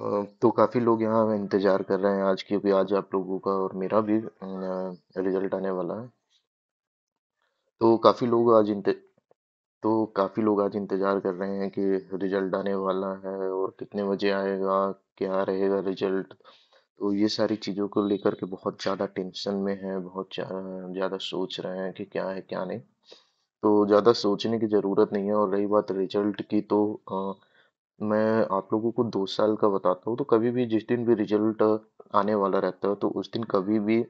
तो काफ़ी लोग यहाँ इंतज़ार कर रहे हैं आज, क्योंकि आज आप लोगों का और मेरा भी रिज़ल्ट आने वाला है। तो काफ़ी लोग आज इंत तो काफ़ी लोग आज इंतज़ार कर रहे हैं कि रिज़ल्ट आने वाला है और कितने बजे आएगा, क्या रहेगा रिज़ल्ट तो ये सारी चीज़ों को लेकर के बहुत ज़्यादा टेंशन में है, बहुत ज़्यादा सोच रहे हैं कि क्या है, क्या नहीं। तो ज़्यादा सोचने की ज़रूरत नहीं है और रही बात रिज़ल्ट की तो मैं आप लोगों को दो साल का बताता हूँ तो कभी भी जिस दिन भी रिज़ल्ट आने वाला रहता है तो उस दिन कभी भी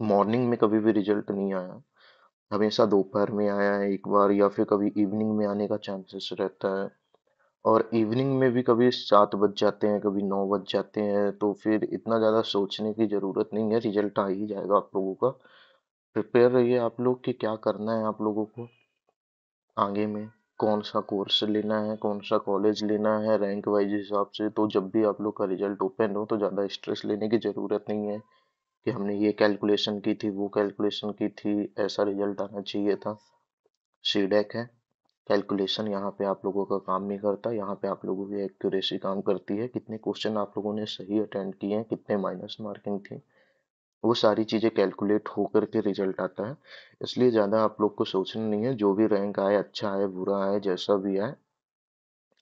मॉर्निंग में कभी भी रिज़ल्ट नहीं आया। हमेशा दोपहर में आया है एक बार, या फिर कभी इवनिंग में आने का चांसेस रहता है। और इवनिंग में भी कभी सात बज जाते हैं, कभी नौ बज जाते हैं तो फिर इतना ज़्यादा सोचने की ज़रूरत नहीं है रिज़ल्ट आ ही जाएगा आप लोगों का। प्रिपेयर रहिए आप लोग कि क्या करना है आप लोगों को आगे में। कौन सा कोर्स लेना है कौन सा कॉलेज लेना है रैंक वाइज हिसाब से तो जब भी आप लोग का रिज़ल्ट ओपन हो तो ज़्यादा स्ट्रेस लेने की ज़रूरत नहीं है कि हमने ये कैलकुलेशन की थी, वो कैलकुलेशन की थी, ऐसा रिज़ल्ट आना चाहिए था। सीडेक है। कैलकुलेशन यहाँ पे आप लोगों का काम नहीं करता, यहाँ पे आप लोगों की एक्यूरेसी काम करती है। कितने क्वेश्चन आप लोगों ने सही अटेंड किए हैं, कितने माइनस मार्किंग थी। वो सारी चीज़ें कैलकुलेट होकर के रिज़ल्ट आता है। इसलिए ज़्यादा आप लोग को सोचना नहीं है, जो भी रैंक आए अच्छा है बुरा है जैसा भी आए,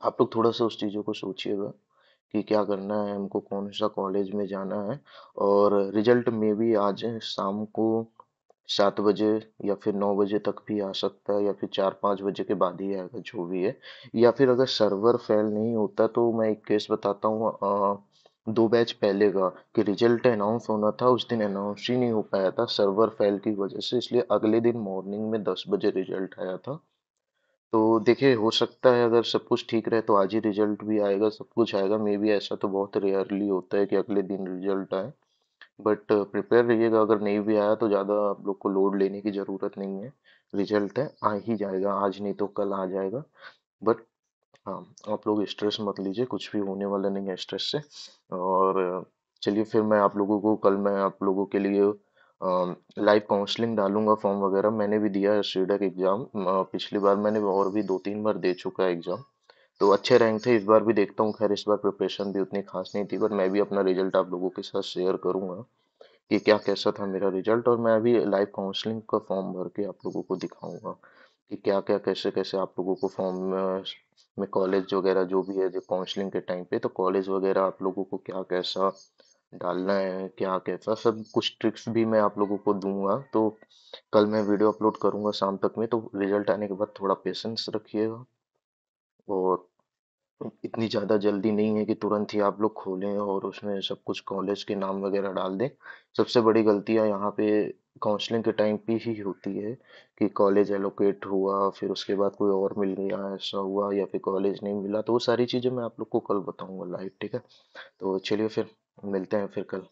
आप लोग थोड़ा सा उस चीज़ों को सोचिएगा कि क्या करना है, हमको कौन सा कॉलेज में जाना है। और रिज़ल्ट में भी आज शाम को सात बजे या फिर नौ बजे तक भी आ सकता है, या फिर चार पाँच बजे के बाद ही आएगा, जो भी है। या फिर अगर सर्वर फेल नहीं होता तो मैं एक केस बताता हूँ दो बैच पहले का कि रिज़ल्ट अनाउंस होना था, उस दिन अनाउंस ही नहीं हो पाया था सर्वर फेल की वजह से, इसलिए अगले दिन मॉर्निंग में दस बजे रिज़ल्ट आया था। तो देखिए, हो सकता है अगर सब कुछ ठीक रहे तो आज ही रिज़ल्ट भी आएगा, सब कुछ आएगा। मे बी ऐसा तो बहुत रेयरली होता है कि अगले दिन रिज़ल्ट आए। बट प्रिपेयर रहिएगा, अगर नहीं भी आया तो ज़्यादा आप लोग को लोड लेने की ज़रूरत नहीं है। रिज़ल्ट है, आ ही जाएगा, आज नहीं तो कल आ जाएगा। बट हाँ आप लोग स्ट्रेस मत लीजिए, कुछ भी होने वाला नहीं है स्ट्रेस से। और, चलिए फिर मैं आप लोगों को, कल मैं आप लोगों के लिए लाइव काउंसलिंग डालूँगा फॉर्म वगैरह। मैंने भी दिया है सीडेक एग्ज़ाम पिछली बार मैंने और भी दो तीन बार दे चुका है एग्ज़ाम तो अच्छे रैंक थे, इस बार भी देखता हूँ। खैर, इस बार प्रिपरेशन भी उतनी खास नहीं थी बट मैं भी अपना रिज़ल्ट आप लोगों के साथ शेयर करूँगा कि क्या कैसा था मेरा रिज़ल्ट और मैं अभी लाइव काउंसलिंग का फॉर्म भर के आप लोगों को दिखाऊँगा। कि क्या क्या कैसे कैसे आप लोगों को फॉर्म में कॉलेज वगैरह जो भी है, जो काउंसलिंग के टाइम पे तो कॉलेज वगैरह आप लोगों को क्या कैसा डालना है, क्या कैसा सब कुछ ट्रिक्स भी मैं आप लोगों को दूँगा। तो कल मैं वीडियो अपलोड करूँगा शाम तक में तो रिज़ल्ट आने के बाद थोड़ा पेशेंस रखिएगा। और इतनी ज़्यादा जल्दी नहीं है कि तुरंत ही आप लोग खोलें और उसमें सब कुछ कॉलेज के नाम वगैरह डाल दें। सबसे बड़ी गलतियाँ यहाँ पे काउंसलिंग के टाइम पे ही होती है कि कॉलेज एलोकेट हुआ, फिर उसके बाद कोई और मिल गया, ऐसा हुआ या फिर कॉलेज नहीं मिला तो वो सारी चीज़ें मैं आप लोग को कल बताऊँगा लाइव ठीक है? तो चलिए फिर, मिलते हैं फिर कल।